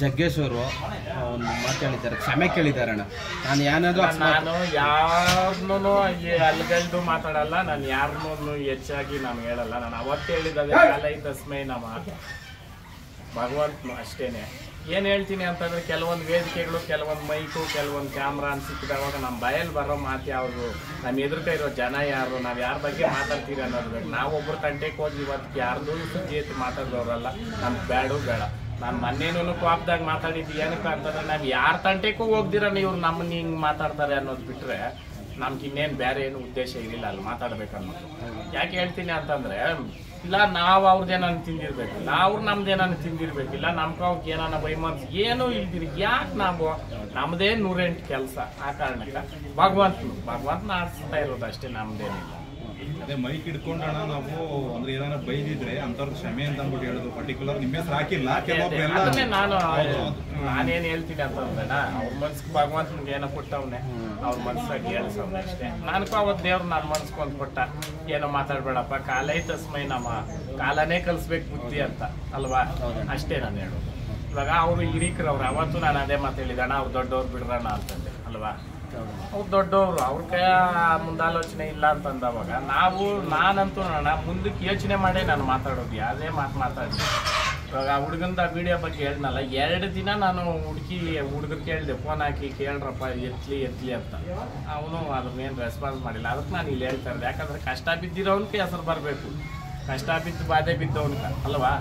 ಜಗ್ಗೇಶ್ ಅವರು ಒಂದು ಮಾತು ಹೇಳಿದ್ದಾರೆ. ಕ್ಷಮೆ ಕೇಳಿದ್ದಾರೆ ಅಣ್ಣ. ನಾನು ಏನಾದ್ರೂ ನಾನು ಯಾರನ್ನೂ ಅಲ್ಗಲ್ದು ಮಾತಾಡಲ್ಲ ನಾನು ಯಾರನ್ನೂ ಹೆಚ್ಚಾಗಿ ನಾನು ಹೇಳಲ್ಲ. ನಾನು ಅವತ್ತು ಹೇಳಿದ್ದೆ ಕಾಲೈ ತಸ್ಮೈ ನಮ್ಮ ಭಗವಂತನು ಅಷ್ಟೇನೆ. ಏನು ಹೇಳ್ತೀನಿ ಅಂತಂದರೆ ಕೆಲವೊಂದು ವೇದಿಕೆಗಳು ಕೆಲವೊಂದು ಮೈಕು ಕೆಲವೊಂದು ಕ್ಯಾಮ್ರಾ ಅಂತ ಸಿಕ್ಕಿದಾಗ ನಮ್ಮ ಬಯಲ್ ಬರೋ ಮಾತು ಯಾವುದು ನಮ್ಮ ಎದುರ್ಕ ಇರೋ ಜನ ಯಾರು ನಾವು ಯಾರ ಬಗ್ಗೆ ಮಾತಾಡ್ತೀರಿ ಅನ್ನೋದು ಬೇಕು ನಾವೊಬ್ರು ಕಂಟೆಗೆ ಹೋಗಿ ಇವತ್ತು ಯಾರ್ದು ಸುದ್ದಿ ಎತ್ತು ಮಾತಾಡೋರಲ್ಲ ನಮ್ಗೆ ಬೇಡ ಬೇಡ. ನಾನು ಮೊನ್ನೆನೂ ಕೋಪದಾಗ ಮಾತಾಡಿದ್ದು ಏನಕ್ಕೆ ಅಂತಂದ್ರೆ ನಾವು ಯಾರ ತಂಟೆಗೂ ಹೋಗ್ದಿರ ಇವ್ರು ನಮ್ಮನ್ನ ಹಿಂಗೆ ಮಾತಾಡ್ತಾರೆ ಅನ್ನೋದು ಬಿಟ್ರೆ ನಮ್ಗೆ ಇನ್ನೇನು ಬೇರೆ ಏನು ಉದ್ದೇಶ ಇರಲಿಲ್ಲ ಅಲ್ಲಿ ಮಾತಾಡ್ಬೇಕನ್ನೋದು ಯಾಕೆ ಹೇಳ್ತೀನಿ ಅಂತಂದ್ರೆ, ಇಲ್ಲ, ನಾವು ಅವ್ರದ್ದೇನಾನು ತಿಂದಿರ್ಬೇಕು, ಇಲ್ಲ, ಅವ್ರು ನಮ್ದೇನಾನು ತಿಂದಿರ್ಬೇಕು, ಇಲ್ಲ ನಮ್ಗೆ ಅವ್ರಿಗೆ ಏನಾನ ವೈಮನ್ಸ್ ಏನೂ ಇಲ್ದಿರಿ, ಯಾಕೆ ನಾವು ನಮ್ಮದೇ ನೂರೆಂಟು ಕೆಲಸ ಆ ಕಾರಣಕ್ಕೆ? ಭಗವಂತನು, ಭಗವಂತನ ಆಡಿಸ್ತಾ ಇರೋದು ಅಷ್ಟೇ ನಮ್ದೇನಿಲ್ಲ. ಅದೇ ಮೈಕ್ ಇಟ್ಕೊಂಡೋಣ ನಾವು ಅಂದ್ರೆ ಏನಾರ ಬೈದಿದ್ರೆ ಅಂತವ್ರ ಕ್ಷಮೆ ಅಂತ ಅಂದ್ಬಿಟ್ಟು ಹೇಳುದು. ಪರ್ಟಿಕ್ಯುಲರ್ ನಿಮ್ಮ ಹೆಸರು ಹಾಕಿಲ್ಲ ನಾನು. ನಾನೇನ್ ಹೇಳ್ತೀನಿ ಅಂತಂದ್ರೆ ಅವ್ರ ಮನ್ಸ್ಗೆ ಭಗವಂತನಿಗೆ ಏನೋ ಕೊಟ್ಟವ್ನೆ ಅವ್ರ ಮನ್ಸಾಗಿ ಹೇಳ್ಸವ್ನೆ ಅಷ್ಟೇ. ನನಗೂ ಅವತ್ತು ದೇವ್ರು ನನ್ನ ಮನ್ಸ್ಕೊಂಡ್ ಕೊಟ್ಟ ಏನೋ ಮಾತಾಡ್ಬೇಡಪ್ಪ ಕಾಲೈ ತಸ್ಮೈ ನಮ್ಮ ಕಾಲನೇ ಕಲಿಸ್ಬೇಕು ಬುದ್ಧಿ ಅಂತ ಅಲ್ವಾ? ಅಷ್ಟೇ ನಾನು ಹೇಳೋದು. ಇವಾಗ ಅವರು ಹಿರೀಕರವ್ರು ಅವತ್ತು ನಾನು ಅದೇ ಮಾತು ಹೇಳಿದಣ ಅವ್ರು ದೊಡ್ಡವ್ರು ಬಿಡ್ರಣ್ಣ ಅಂತಂದೆ ಅಲ್ವಾ? ಅವ್ರು ದೊಡ್ಡವರು, ಅವ್ರ ಕೈ ಮುಂದಾಲೋಚನೆ ಇಲ್ಲ ಅಂತಂದವಾಗ ನಾವು, ನಾನಂತೂ ನೋಡೋಣ ಮುಂದಕ್ಕೆ ಯೋಚನೆ ಮಾಡೇ ನಾನು ಮಾತಾಡೋದು, ಯಾವುದೇ ಮಾತು ಮಾತಾಡಿ ಇವಾಗ ಆ ಹುಡುಗಂದ ವಿಡಿಯೋ ಬಗ್ಗೆ ಹೇಳ್ನಲ್ಲ ಎರಡು ದಿನ ನಾನು ಹುಡುಕಿ, ಹುಡುಗರು ಕೇಳಿದೆ, ಫೋನ್ ಹಾಕಿ, ಕೇಳ್ರಪ್ಪ, ಎತ್ಲಿ ಎತ್ಲಿ ಅಂತ. ಅವನು ಅದನ್ನೇನು ರೆಸ್ಪಾನ್ಸ್ ಮಾಡಿಲ್ಲ. ಅದಕ್ಕೆ ನಾನು ಇಲ್ಲಿ ಹೇಳ್ತಾ ಇರೋದು. ಯಾಕಂದ್ರೆ ಕಷ್ಟ ಬಿದ್ದಿರೋನ್ಕೆ ಹೆಸರು ಬರಬೇಕು. ಕಷ್ಟ ಬಿದ್ದು ಬಾಧೆ ಬಿದ್ದವನ್ಕ, ಅಲ್ವಾ?